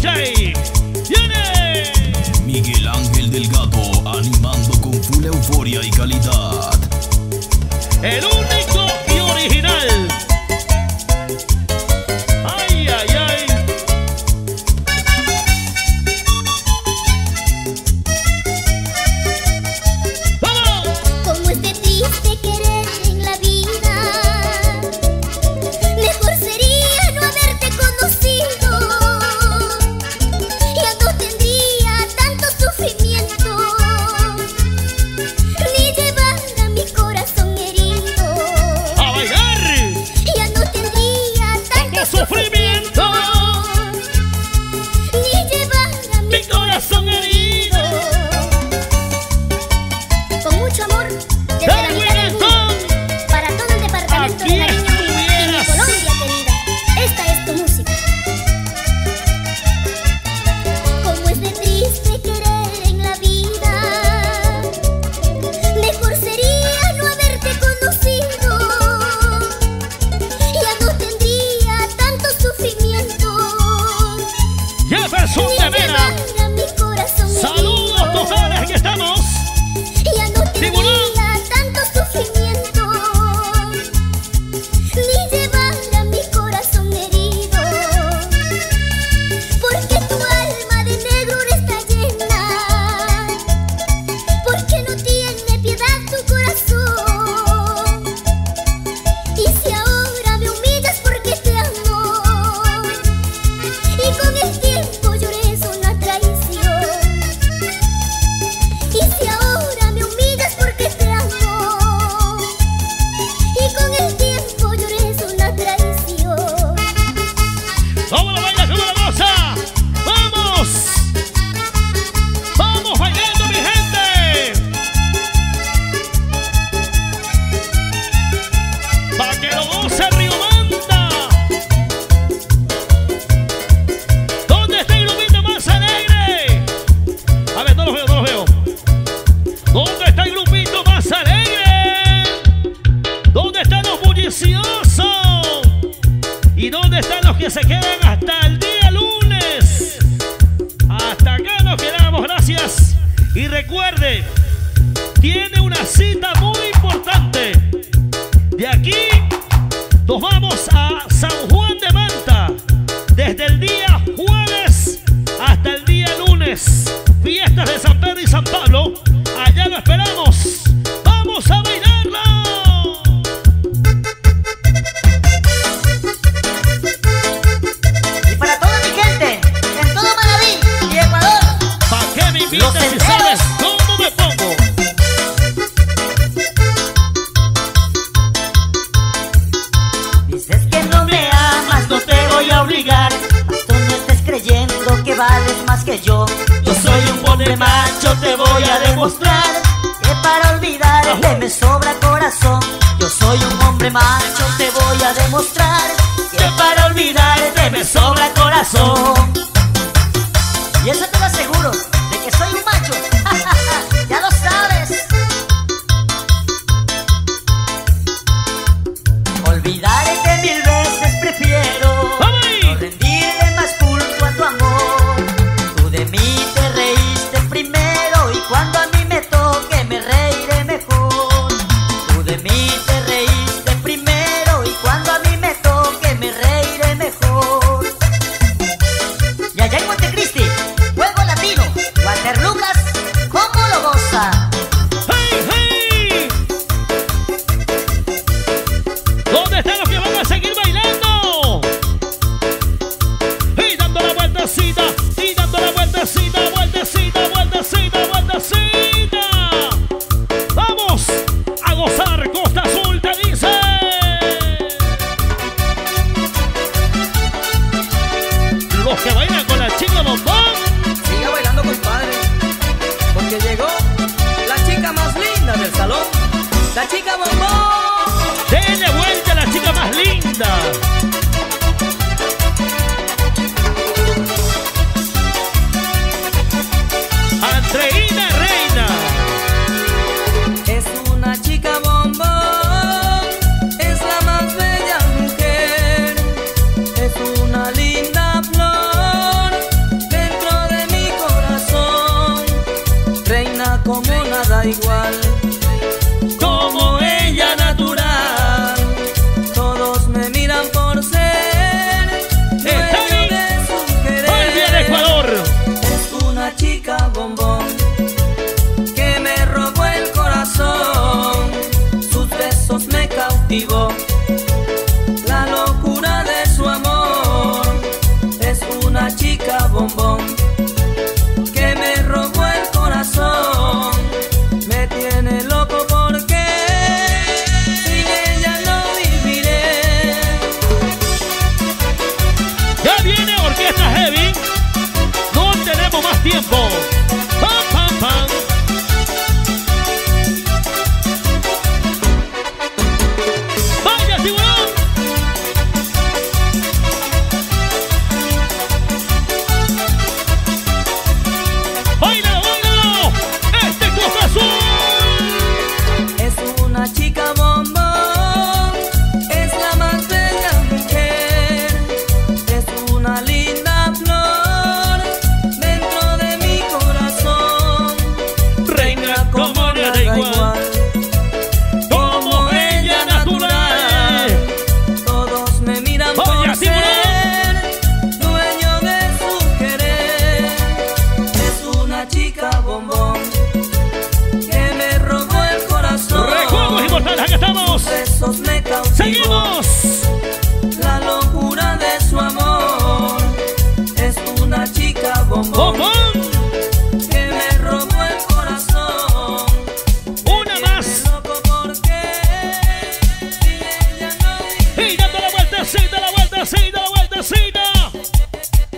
DJ. ¡Viene! Miguel Ángel Delgado animando con full euforia y calidad. El único y original. que se queden que yo. Yo soy un pobre macho, te voy a demostrar que para olvidarte me sobra corazón. Yo soy un hombre macho, te voy a demostrar que para olvidarte me sobra corazón. La chica bombón. De vuelta la chica más linda. ¡Seguimos! La locura de su amor. Es una chica bombón. ¡Que me rompó el corazón! ¡Una más! ¡Y date la vueltecita! ¡La vueltacita, la vueltecita!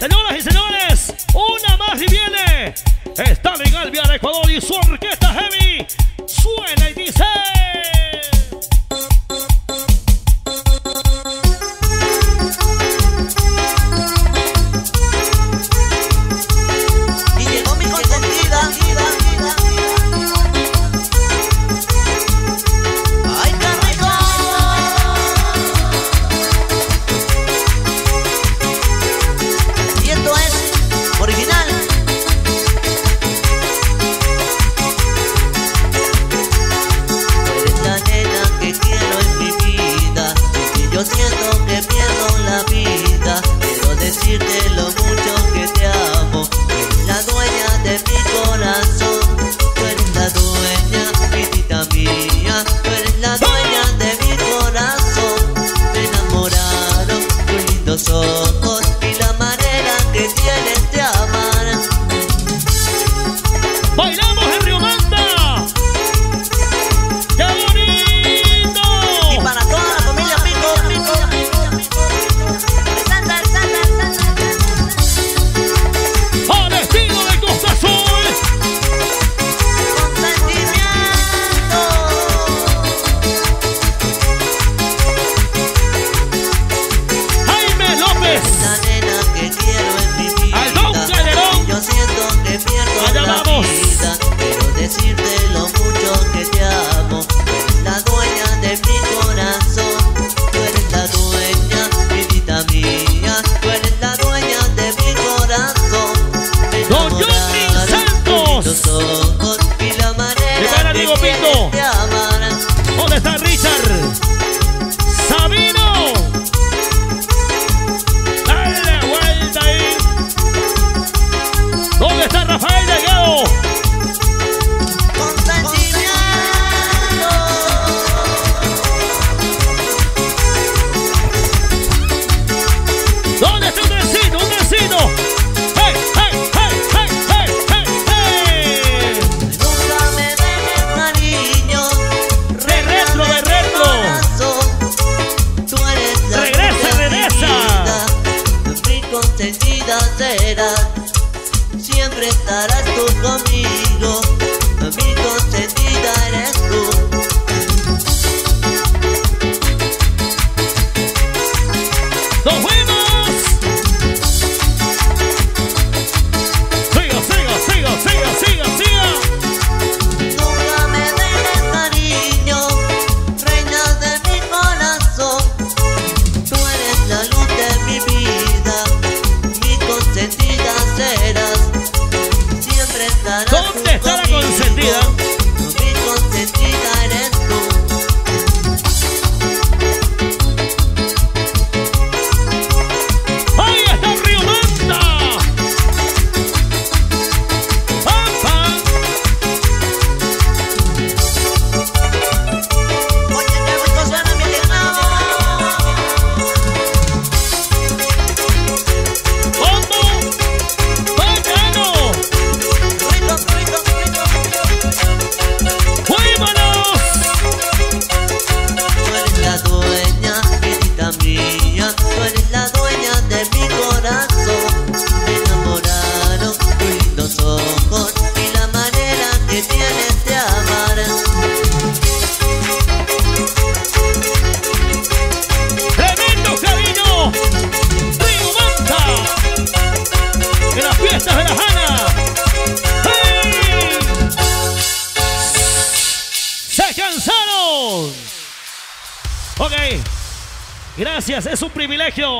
¡Senoras y señores! ¡Una más y viene! ¡Está en Galvia de Ecuador y Suor! siempre estarás Es un privilegio.